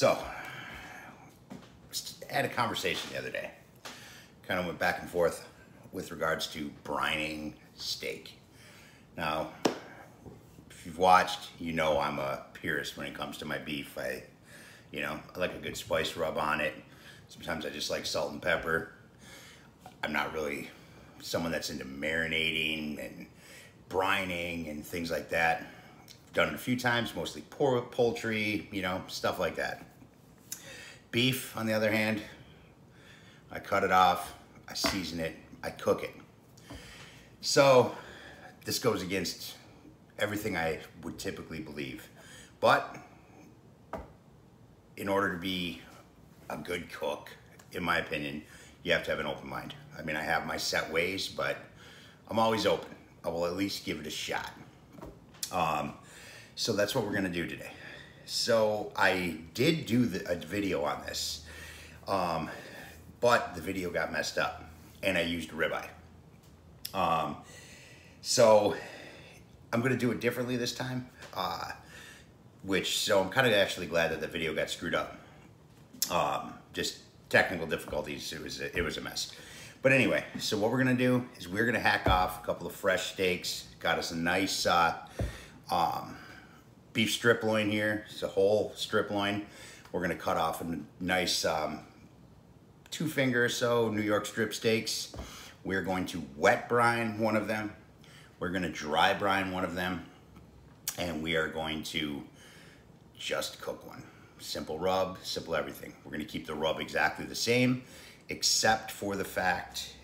So, had a conversation the other day. Kind of went back and forth with regards to brining steak. Now, if you've watched, you know I'm a purist when it comes to my beef. I, you know, I like a good spice rub on it. Sometimes I just like salt and pepper. I'm not really someone that's into marinating and brining and things like that. I've done it a few times, mostly poultry, you know, stuff like that. Beef, on the other hand, I cut it off, I season it, I cook it. So this goes against everything I would typically believe. But in order to be a good cook, in my opinion, you have to have an open mind. I mean, I have my set ways, but I'm always open. I will at least give it a shot. Um, so that's what we're gonna do today. So I did do the, a video on this, um, but the video got messed up and I used ribeye. Um, so I'm gonna do it differently this time, uh, which, so I'm kind of actually glad that the video got screwed up. Um, just technical difficulties, it was, a, it was a mess. But anyway, so what we're gonna do is we're gonna hack off a couple of fresh steaks, got us a nice, uh, um, beef strip loin here. It's a whole strip loin. We're gonna cut off a nice um, two finger or so New York strip steaks. We're going to wet brine one of them. We're gonna dry brine one of them. And we are going to just cook one. Simple rub, simple everything. We're gonna keep the rub exactly the same, except for the fact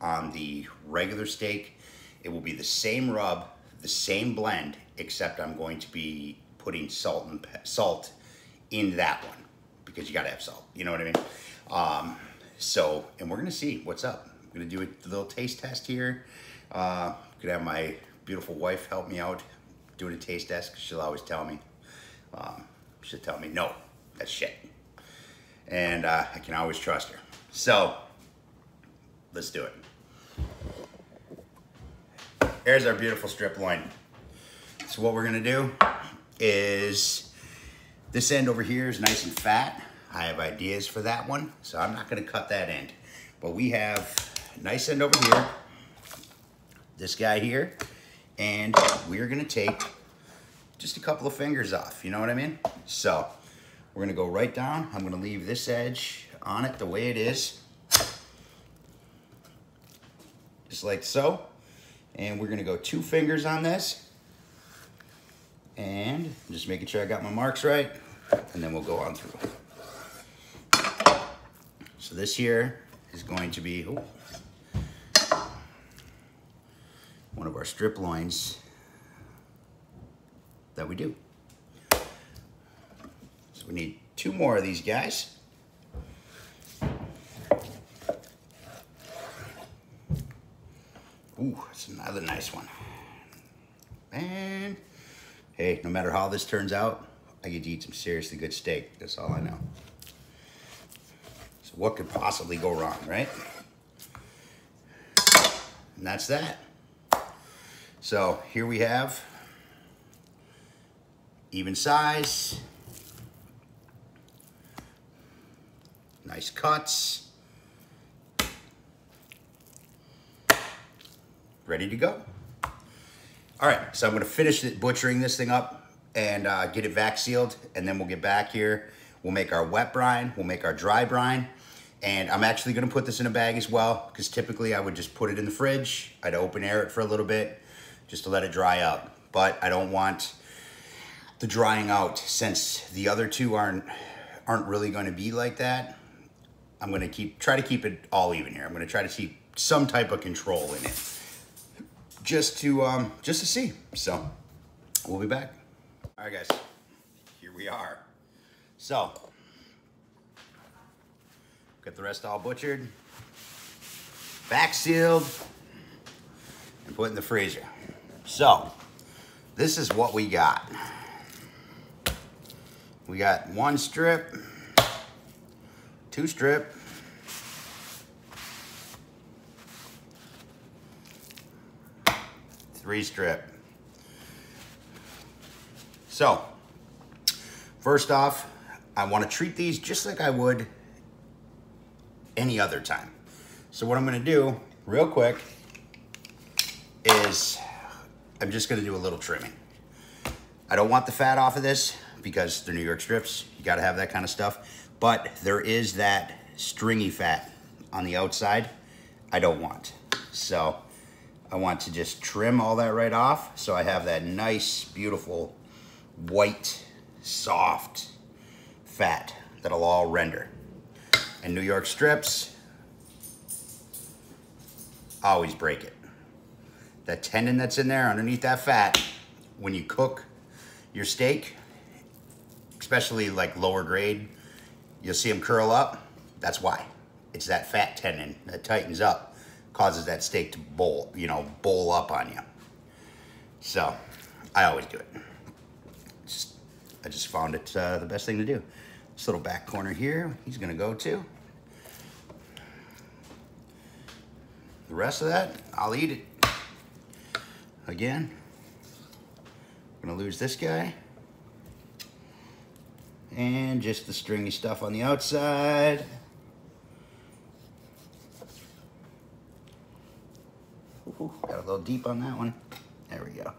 on the regular steak, it will be the same rub, the same blend, except I'm going to be putting salt and salt in that one because you got to have salt. You know what I mean? Um, so, and we're gonna see what's up. I'm gonna do a little taste test here. Uh, gonna have my beautiful wife help me out doing a taste test she'll always tell me. Um, she'll tell me, no, that's shit. And uh, I can always trust her. So, let's do it. Here's our beautiful strip loin. So what we're gonna do is, this end over here is nice and fat. I have ideas for that one, so I'm not gonna cut that end. But we have nice end over here, this guy here, and we're gonna take just a couple of fingers off, you know what I mean? So, we're gonna go right down. I'm gonna leave this edge on it the way it is. Just like so. And we're gonna go two fingers on this. And just making sure I got my marks right. And then we'll go on through. So this here is going to be oh, one of our strip loins that we do. So we need two more of these guys. Ooh, it's another nice one. And hey, no matter how this turns out, I get to eat some seriously good steak. That's all I know. So what could possibly go wrong, right? And that's that. So here we have even size, nice cuts. Ready to go. All right, so I'm gonna finish butchering this thing up and uh, get it vac sealed, and then we'll get back here. We'll make our wet brine, we'll make our dry brine, and I'm actually gonna put this in a bag as well, because typically I would just put it in the fridge. I'd open air it for a little bit, just to let it dry out. But I don't want the drying out, since the other two aren't, aren't really gonna be like that. I'm gonna keep try to keep it all even here. I'm gonna try to keep some type of control in it just to um, just to see. So we'll be back. All right, guys, here we are. So got the rest all butchered, vac sealed, and put in the freezer. So this is what we got. We got one strip, two strip, three strip. So, first off, I want to treat these just like I would any other time. So what I'm gonna do real quick is I'm just gonna do a little trimming. I don't want the fat off of this because they're New York strips. You gotta have that kind of stuff. But there is that stringy fat on the outside I don't want. So I want to just trim all that right off so I have that nice, beautiful, white, soft fat that'll all render. And New York strips, always break it. That tendon that's in there underneath that fat, when you cook your steak, especially like lower grade, you'll see them curl up. That's why. It's that fat tendon that tightens up, causes that steak to bowl, you know, bowl up on you. So, I always do it. Just, I just found it uh, the best thing to do. This little back corner here, he's gonna go to. The rest of that, I'll eat it. Again, I'm gonna lose this guy. And just the stringy stuff on the outside. Ooh, got a little deep on that one. There we go.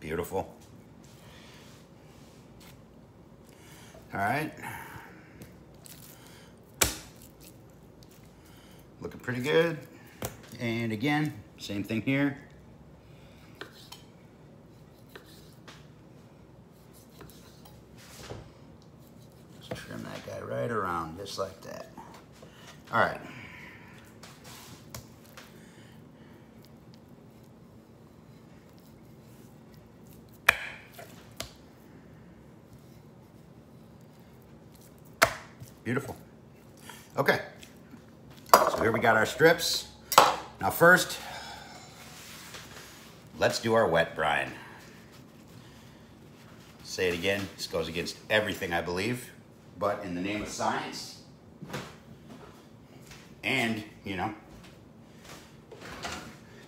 Beautiful. All right. Looking pretty good. And again, same thing here. Just trim that guy right around, just like that. All right. Beautiful. Okay. So here we got our strips. Now first, let's do our wet brine. Say it again, this goes against everything I believe, but in the name of science, and, you know,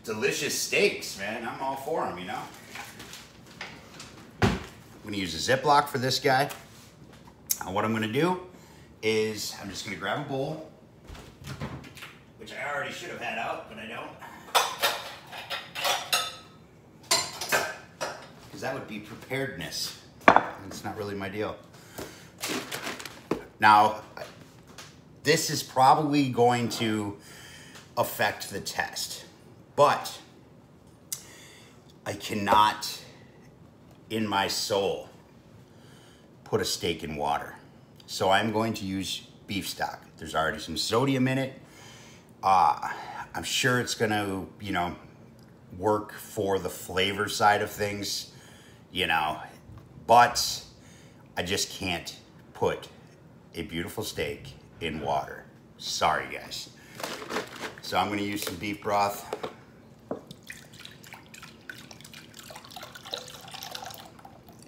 delicious steaks, man. I'm all for them, you know. I'm gonna use a Ziploc for this guy. And what I'm gonna do is I'm just gonna grab a bowl, which I already should have had out, but I don't. Because that would be preparedness. It's not really my deal. Now, this is probably going to affect the test, but I cannot, in my soul, put a steak in water. So I'm going to use beef stock. There's already some sodium in it. Uh, I'm sure it's gonna, you know, work for the flavor side of things, you know, but I just can't put a beautiful steak in water. Sorry, guys. So I'm gonna use some beef broth.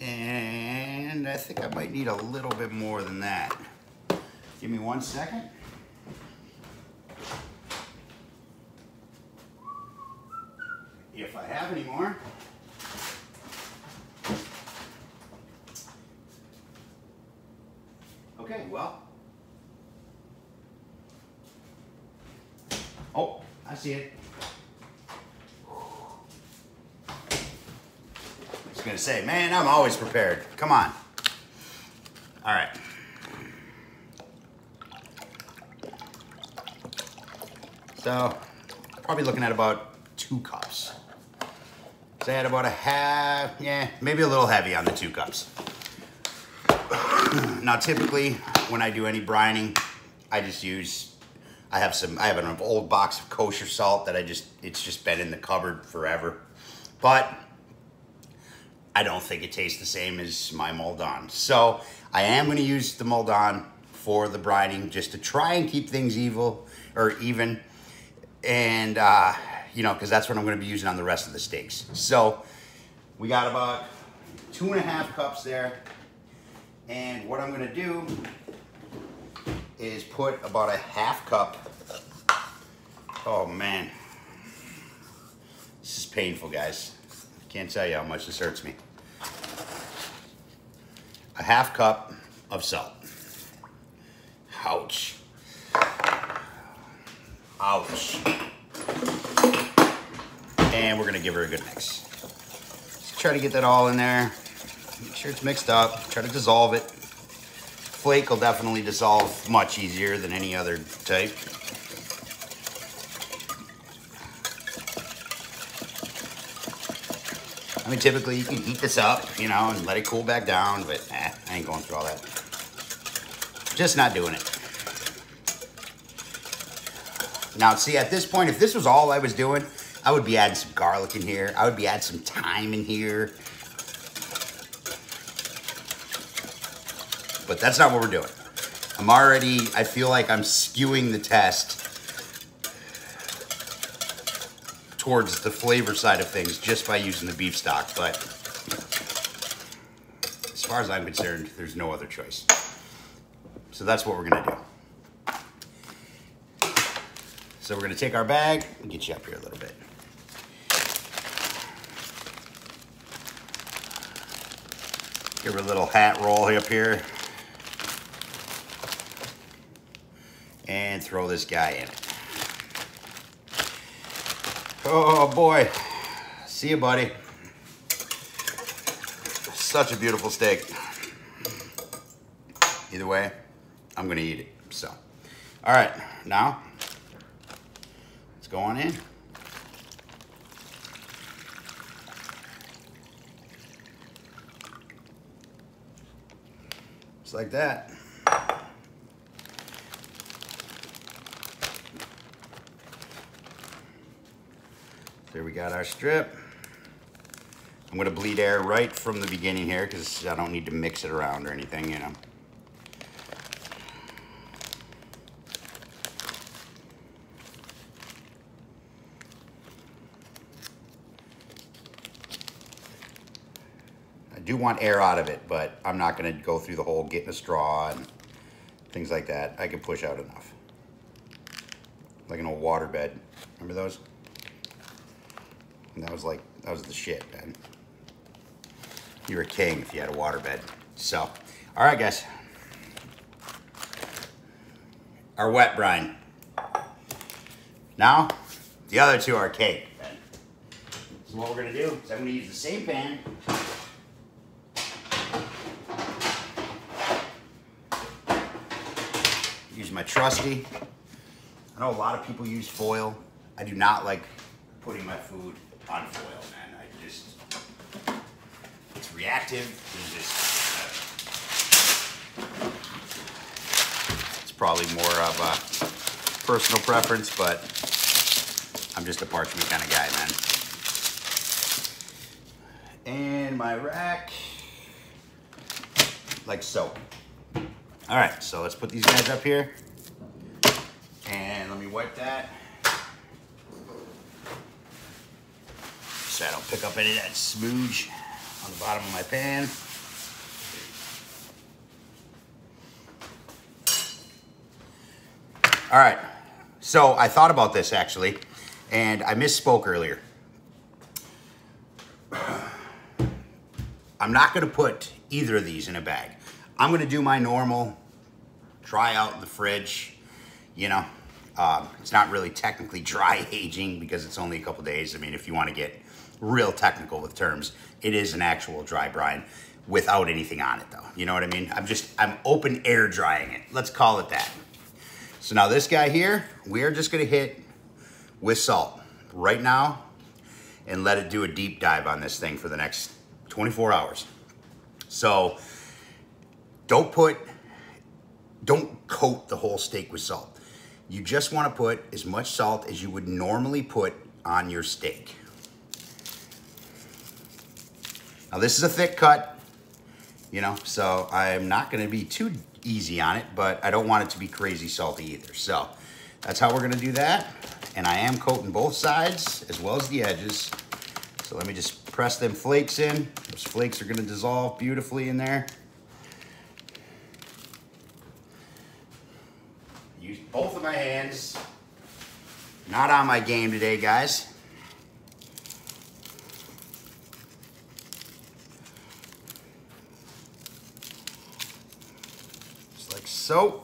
And I think I might need a little bit more than that. Give me one second. If I have any more. Okay, well. Oh, I see it. I was gonna say, man, I'm always prepared. Come on. All right. So, probably looking at about two cups. So I had about a half, yeah, maybe a little heavy on the two cups. now, typically, when I do any brining, I just use, I have some, I have an old box of kosher salt that I just, it's just been in the cupboard forever. But I don't think it tastes the same as my Maldon. So I am gonna use the Maldon for the brining just to try and keep things evil or even. And, uh, you know, because that's what I'm gonna be using on the rest of the steaks. So we got about two and a half cups there. And what I'm gonna do is put about a half cup. Oh man, this is painful, guys. Can't tell you how much this hurts me. A half cup of salt. Ouch. Ouch. And we're gonna give her a good mix. Just try to get that all in there. Make sure it's mixed up. Try to dissolve it. Flake will definitely dissolve much easier than any other type. I mean, typically you can heat this up, you know, and let it cool back down, but eh, I ain't going through all that. Just not doing it. Now, see, at this point, if this was all I was doing, I would be adding some garlic in here. I would be adding some thyme in here. But that's not what we're doing. I'm already, I feel like I'm skewing the test towards the flavor side of things just by using the beef stock. But as far as I'm concerned, there's no other choice. So that's what we're gonna do. So we're gonna take our bag and get you up here a little bit. Give her a little hat roll up here. And throw this guy in. Oh boy. See you, buddy. Such a beautiful steak. Either way, I'm gonna eat it. So, all right, now let's go on in. Just like that. There we got our strip. I'm gonna bleed air right from the beginning here because I don't need to mix it around or anything, you know. I do want air out of it, but I'm not gonna go through the whole getting a straw and things like that. I can push out enough. Like an old water bed. Remember those? And that was like, that was the shit, man. You were a king if you had a waterbed. So, all right, guys. Our wet brine. Now, the other two are cake. So what we're gonna do is I'm gonna use the same pan. Use my trusty. I know a lot of people use foil. I do not like putting my food on foil, man. I just, it's reactive. It's just, uh, it's probably more of a personal preference, but I'm just a parchment kind of guy, man. And my rack, like so. All right, so let's put these guys up here. And let me wipe that. So I don't pick up any of that smooge on the bottom of my pan. All right, so I thought about this actually, and I misspoke earlier. I'm not gonna put either of these in a bag. I'm gonna do my normal try out the fridge, you know. Um, it's not really technically dry aging because it's only a couple days. I mean, if you wanna get real technical with terms, it is an actual dry brine without anything on it though. You know what I mean? I'm just, I'm open air drying it. Let's call it that. So now this guy here, we are just gonna hit with salt right now and let it do a deep dive on this thing for the next 24 hours. So don't put, don't coat the whole steak with salt. You just wanna put as much salt as you would normally put on your steak. Now this is a thick cut, you know, so I'm not gonna be too easy on it, but I don't want it to be crazy salty either. So that's how we're gonna do that. And I am coating both sides as well as the edges. So let me just press them flakes in. Those flakes are gonna dissolve beautifully in there. Use both of my hands. Not on my game today, guys. Just like so.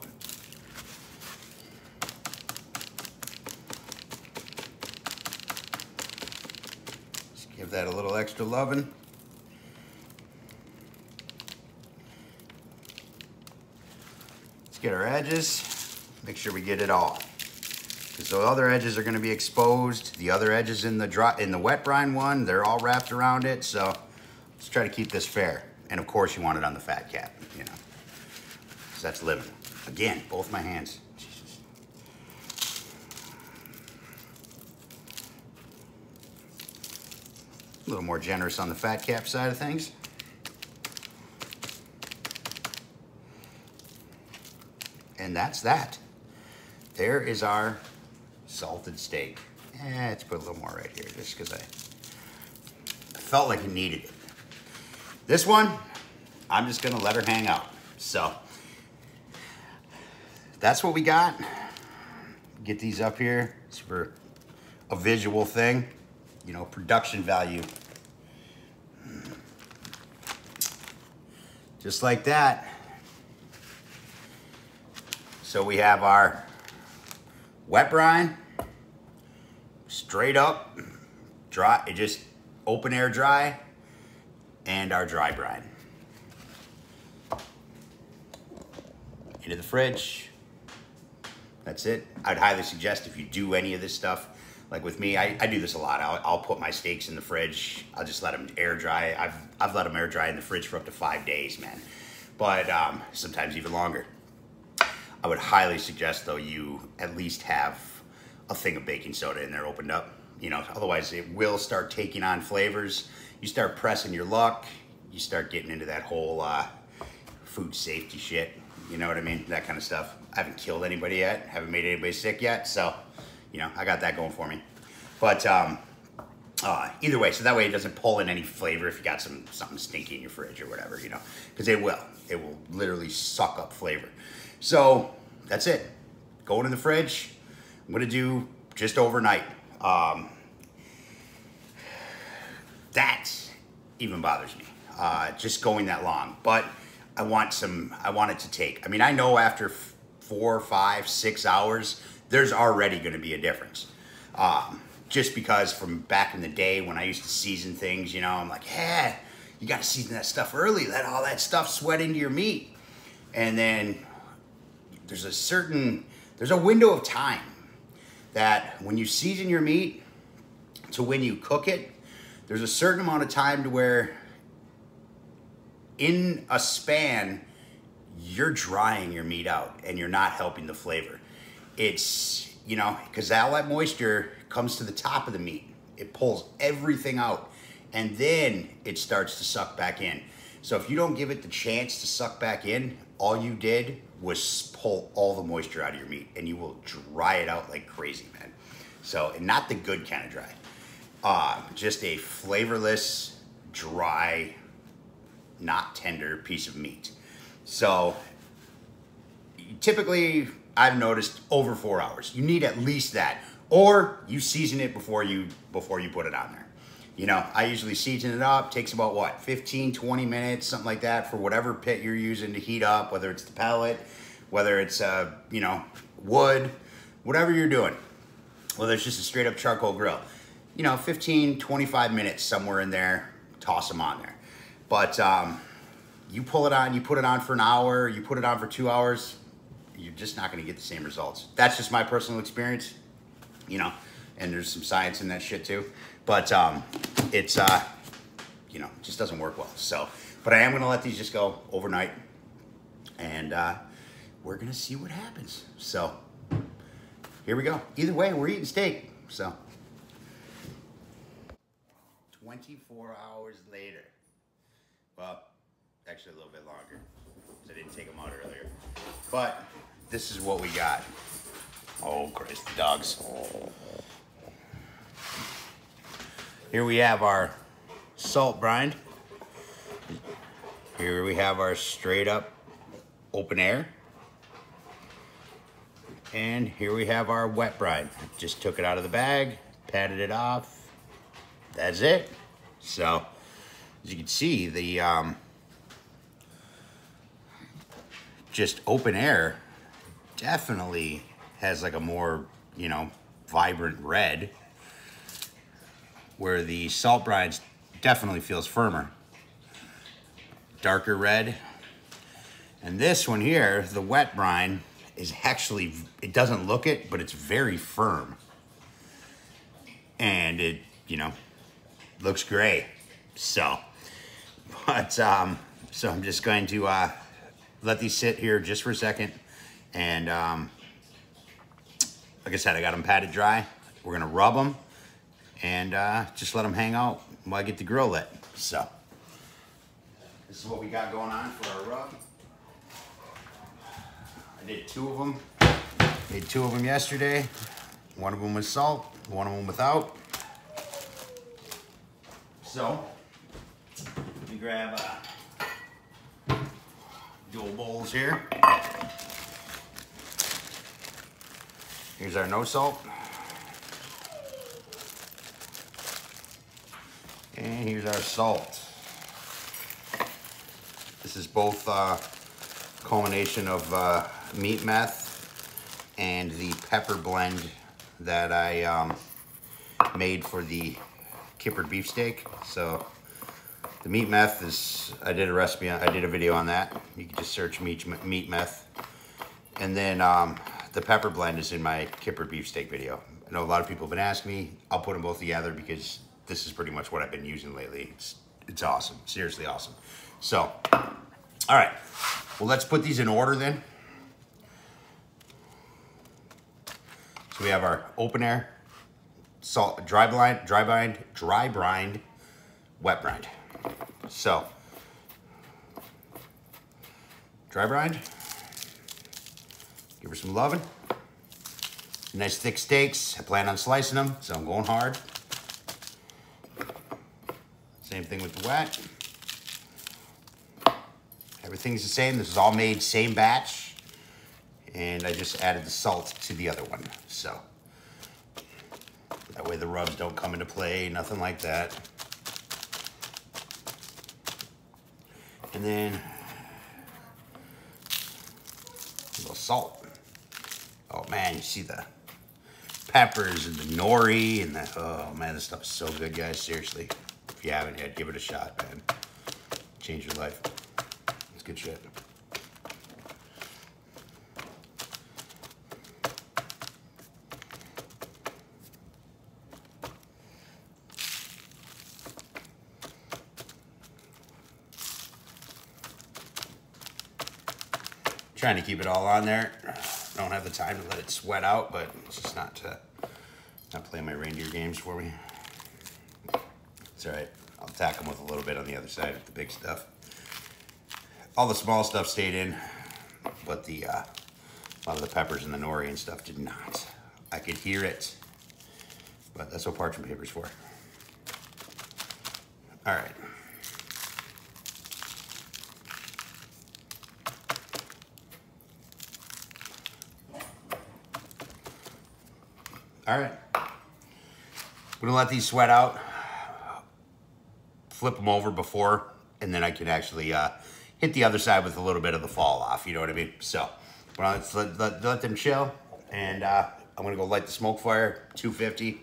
Just give that a little extra loving. Let's get our edges. Make sure we get it all. Because the other edges are going to be exposed. The other edges in the dry, in the wet brine one, they're all wrapped around it. So let's try to keep this fair. And of course you want it on the fat cap, you know. Because that's living. Again, both my hands. A little more generous on the fat cap side of things. And that's that. There is our salted steak. Eh, let's put a little more right here just because I, I felt like it needed it. This one, I'm just gonna let her hang out. So, that's what we got. Get these up here. It's for a visual thing, you know, production value. Just like that. So we have our wet brine, straight up, dry, it just open air dry, and our dry brine. Into the fridge. That's it. I'd highly suggest if you do any of this stuff, like with me, I, I do this a lot. I'll, I'll put my steaks in the fridge. I'll just let them air dry. I've, I've let them air dry in the fridge for up to five days, man. But um, sometimes even longer. I would highly suggest though you at least have a thing of baking soda in there opened up. You know, otherwise it will start taking on flavors. You start pressing your luck, you start getting into that whole uh, food safety shit. You know what I mean? That kind of stuff. I haven't killed anybody yet, haven't made anybody sick yet, so you know, I got that going for me. But um, uh, either way, so that way it doesn't pull in any flavor if you got some something stinky in your fridge or whatever, you know, because it will. It will literally suck up flavor. So that's it. Going in the fridge. I'm gonna do just overnight. Um, that even bothers me. Uh, just going that long, but I want some. I want it to take. I mean, I know after four, five, six hours, there's already to be a difference. Um, just because from back in the day when I used to season things, you know, I'm like, yeah, you got to season that stuff early. Let all that stuff sweat into your meat, and then there's a certain there's a window of time that when you season your meat to when you cook it, there's a certain amount of time to where in a span you're drying your meat out and you're not helping the flavor. It's, you know, because all that moisture comes to the top of the meat. It pulls everything out and then it starts to suck back in. So if you don't give it the chance to suck back in, all you did was pull all the moisture out of your meat and you will dry it out like crazy, man. So, and not the good kind of dry. Uh, just a flavorless, dry, not tender piece of meat. So, typically, I've noticed over four hours. You need at least that, or you season it before you before you put it on there. You know, I usually season it up. Takes about what 15, 20 minutes, something like that, for whatever pit you're using to heat up, whether it's the pellet, whether it's uh, you know wood, whatever you're doing. Whether it's just a straight up charcoal grill, you know, 15, 25 minutes somewhere in there. Toss them on there. But um, you pull it on, you put it on for an hour, you put it on for two hours, you're just not going to get the same results. That's just my personal experience, you know, and there's some science in that shit too. But um, it's, uh, you know, just doesn't work well. So, but I am to let these just go overnight and uh, we're to see what happens. So, here we go. Either way, we're eating steak. So, 24 hours later. Well, actually a little bit longer because I didn't take them out earlier. But this is what we got. Oh, Christ, the dogs. Here we have our salt brine. Here we have our straight up open air. And here we have our wet brine. Just took it out of the bag, patted it off. That's it. So, as you can see, the um, just open air definitely has like a more, you know, vibrant red. Where the salt brine definitely feels firmer. Darker red. And this one here, the wet brine, is actually, it doesn't look it, but it's very firm. And it, you know, looks gray. So, but, um, so I'm just going to uh, let these sit here just for a second. And um, like I said, I got them patted dry. We're gonna rub them and uh, just let them hang out while I get the grill lit. So, this is what we got going on for our rub. I did two of them. Did two of them yesterday. One of them with salt, one of them without. So, let me grab uh, dual bowls here. Here's our no salt. And here's our salt. This is both uh, culmination of uh, meat meth and the pepper blend that I um, made for the kippered beefsteak. So the meat meth is, I did a recipe, on, I did a video on that. You can just search meat, meat meth. And then um, the pepper blend is in my kippered beefsteak video. I know a lot of people have been asking me. I'll put them both together because this is pretty much what I've been using lately. It's, it's awesome, seriously awesome. So, all right, well, let's put these in order then. So we have our open air, salt, dry blind, dry bind, dry brined, wet brined. So, dry brined, give her some loving. Nice thick steaks. I plan on slicing them, so I'm going hard. Same thing with the wet. Everything's the same. This is all made same batch. And I just added the salt to the other one. So that way the rubs don't come into play, nothing like that. And then a little salt. Oh man, you see the peppers and the nori and the, oh man, this stuff is so good, guys. Seriously, if you haven't yet, give it a shot, man. Change your life. It's good shit. Trying to keep it all on there. Don't have the time to let it sweat out, but it's just not to not playing my reindeer games for me. It's all right. I'll tack them with a little bit on the other side of the big stuff. All the small stuff stayed in, but the uh, a lot of the peppers and the nori and stuff did not. I could hear it, but that's what parchment paper's for. All right. All right. I'm gonna let these sweat out, flip them over before, and then I can actually uh, hit the other side with a little bit of the fall off, you know what I mean? So, let's let, let, let them chill, and uh, I'm gonna go light the SmokeFire, 250,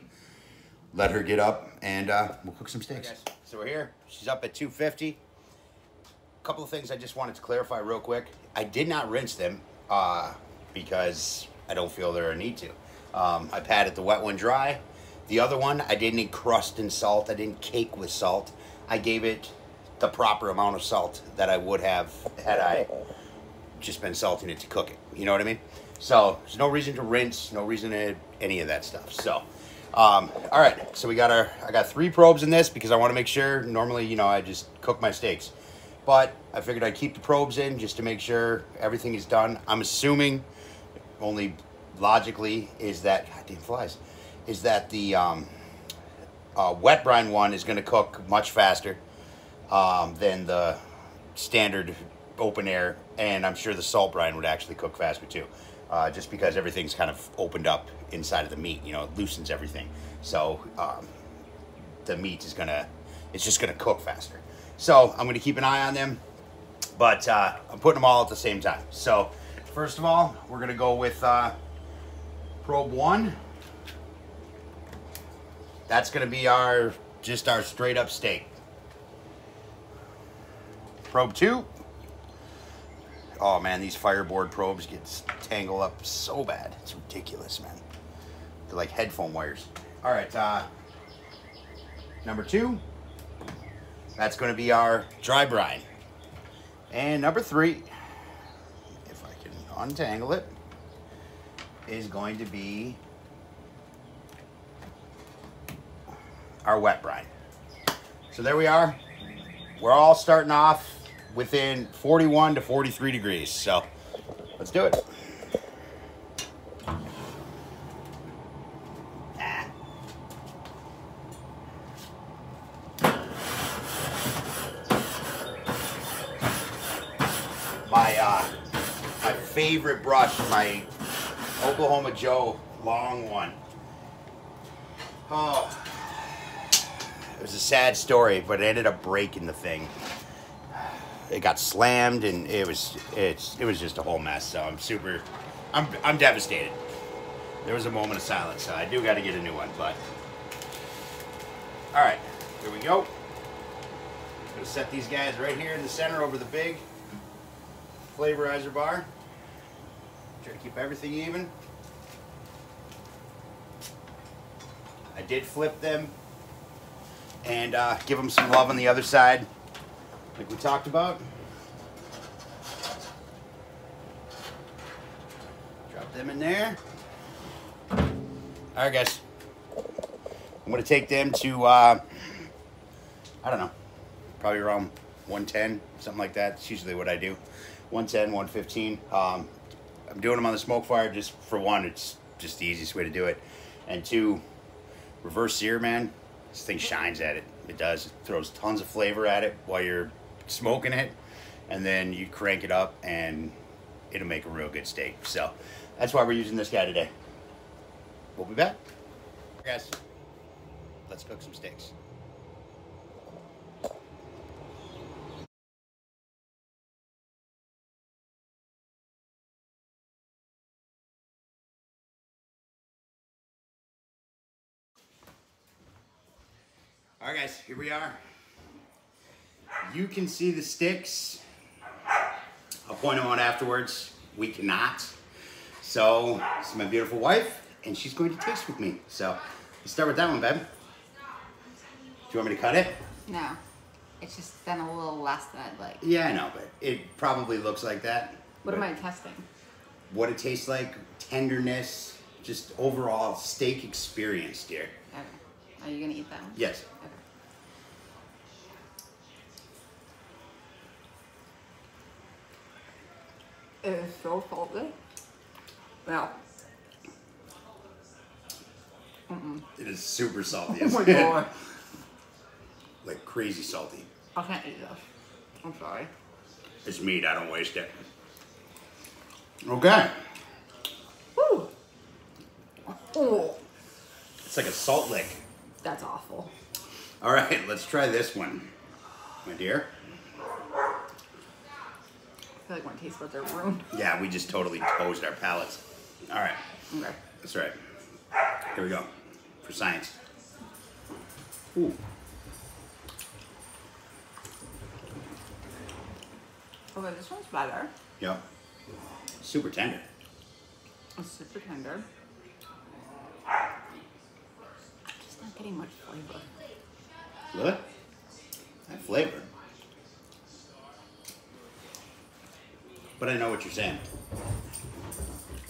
let her get up, and uh, we'll cook some steaks. Okay, so we're here, she's up at 250. A couple of things I just wanted to clarify real quick. I did not rinse them uh, because I don't feel there a need to. Um, I patted the wet one dry. The other one, I didn't encrust in salt. I didn't cake with salt. I gave it the proper amount of salt that I would have had I just been salting it to cook it. You know what I mean? So there's no reason to rinse, no reason to any of that stuff. So, um, all right. So we got our, I got three probes in this because I want to make sure. Normally, you know, I just cook my steaks, but I figured I'd keep the probes in just to make sure everything is done. I'm assuming only logically is that goddamn flies is that the um, uh, wet brine one is going to cook much faster um, than the standard open air, and I'm sure the salt brine would actually cook faster too, uh, just because everything's kind of opened up inside of the meat. You know, it loosens everything, so um, the meat is gonna it's just gonna cook faster. So I'm gonna keep an eye on them. but uh, I'm putting them all at the same time. So, first of all, we're gonna go with uh, probe one. That's gonna be our just our straight up steak. Probe two. Oh man, these fireboard probes get tangled up so bad. It's ridiculous, man. They're like headphone wires. All right, uh, number two. That's going to be our dry brine. And number three, if I can untangle it, is going to be our wet brine. So there we are. We're all starting off within 41 to 43 degrees. So let's do it. My uh, my favorite brush, my Oklahoma Joe long one. Oh, it was a sad story, but it ended up breaking the thing it got slammed and it was it's it was just a whole mess. So I'm super, I'm I'm devastated. There was a moment of silence. So I do got to get a new one, but all right, here we go. Gonna set these guys right here in the center over the big flavorizer bar. Try to keep everything even. I did flip them and uh, give them some love on the other side like we talked about. Drop them in there. All right, guys. I'm gonna take them to, uh, I don't know, probably around 110, something like that. It's usually what I do. 110, 115. Um, I'm doing them on the SmokeFire just for one, it's just the easiest way to do it. And two, reverse sear, man. This thing shines at it. It does. It throws tons of flavor at it while you're smoking it, and then you crank it up and it'll make a real good steak. So that's why we're using this guy today. We'll be back. Guys, let's cook some steaks. All right, guys, here we are. You can see the sticks. I'll point them out afterwards. We cannot. So, this is my beautiful wife, and she's going to taste with me. So, let's start with that one, babe. Do you want me to cut it? No. It's just been a little less than I'd like. Yeah, I know, but it probably looks like that. What am I testing? What it tastes like, tenderness, just overall steak experience, dear. Okay. Are you gonna eat that one? Yes. Okay. It is so salty. Now. It is super salty. Oh my god. like crazy salty. I can't eat this. I'm sorry. It's meat, I don't waste it. Okay. Woo! Oh, It's like a salt lick. that's awful. All right, let's try this one, my dear. I feel like my taste buds are ruined. Yeah, we just totally toast our palates. All right, Okay. that's right. Here we go for science. Ooh. Okay, this one's better. Yep. Super tender. It's super tender. I'm Just not getting much flavor. Really? That flavor. But I know what you're saying.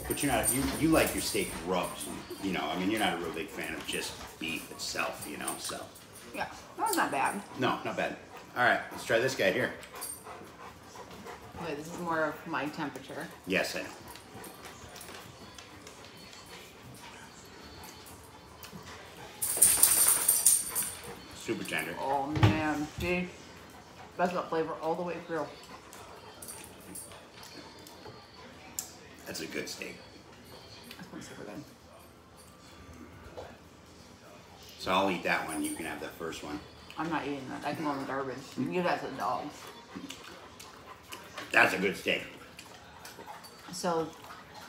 But you're not you you like your steak rubbed, you know. I mean, you're not a real big fan of just beef itself, you know. So Yeah, that was not bad. no, not bad. All right, let's try this guy here. Wait, this is more of my temperature. Yes, I know. Super tender. Oh man, see? That's got flavor all the way through. That's a good steak. One's super good. So I'll eat that one. You can have that first one. I'm not eating that. I can go in the garbage. You can give that to the dogs. That's a good steak. So,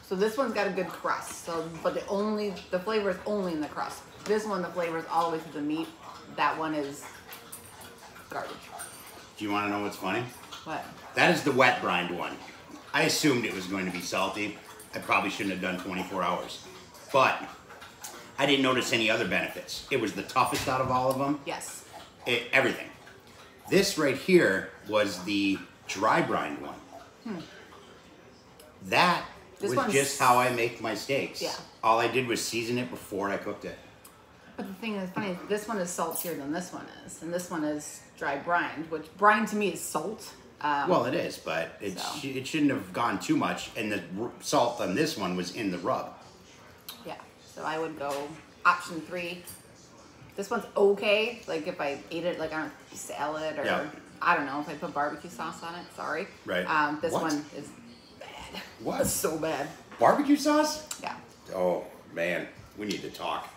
so this one's got a good crust. So, but the only the flavor is only in the crust. This one, the flavor is all the way through the meat. That one is garbage. Do you want to know what's funny? What? That is the wet brined one. I assumed it was going to be salty. I probably shouldn't have done 24 hours. But I didn't notice any other benefits. It was the toughest out of all of them. Yes. It, everything. This right here was the dry brined one. That Hmm. This was just how I make my steaks. Yeah. All I did was season it before I cooked it. But the thing that's funny this one is saltier than this one is, and this one is dry brined, which brine to me is salt. Um, Well, it is, but it, So. sh- it shouldn't have gone too much. And the r- salt on this one was in the rub. yeah. So I would go option three. This one's okay. Like if I ate it like on a salad or Yeah. I don't know if I put barbecue sauce on it. Sorry. Right. Um, this What? one is bad. What? It's so bad. Barbecue sauce? Yeah. Oh man, we need to talk.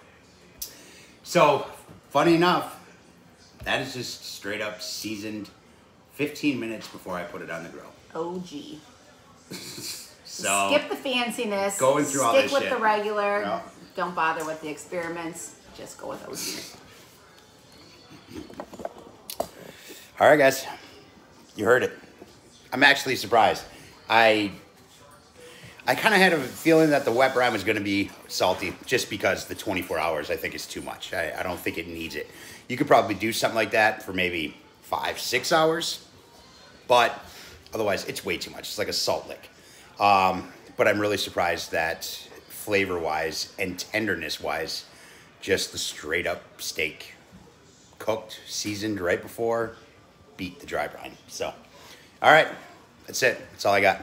So, funny enough, that is just straight up seasoned 15 minutes before I put it on the grill. Oh, OG. So, Skip the fanciness. Going through all this Stick with shit. the regular. Yeah. Don't bother with the experiments. Just go with OG. all right, guys, you heard it. I'm actually surprised. I I kind of had a feeling that the wet brine was going to be salty just because the 24 hours I think is too much. I, I don't think it needs it. You could probably do something like that for maybe five, six hours, but otherwise it's way too much. It's like a salt lick. Um, but I'm really surprised that flavor wise and tenderness wise, just the straight up steak cooked, seasoned right before, beat the dry brine. So, all right, that's it. That's all I got.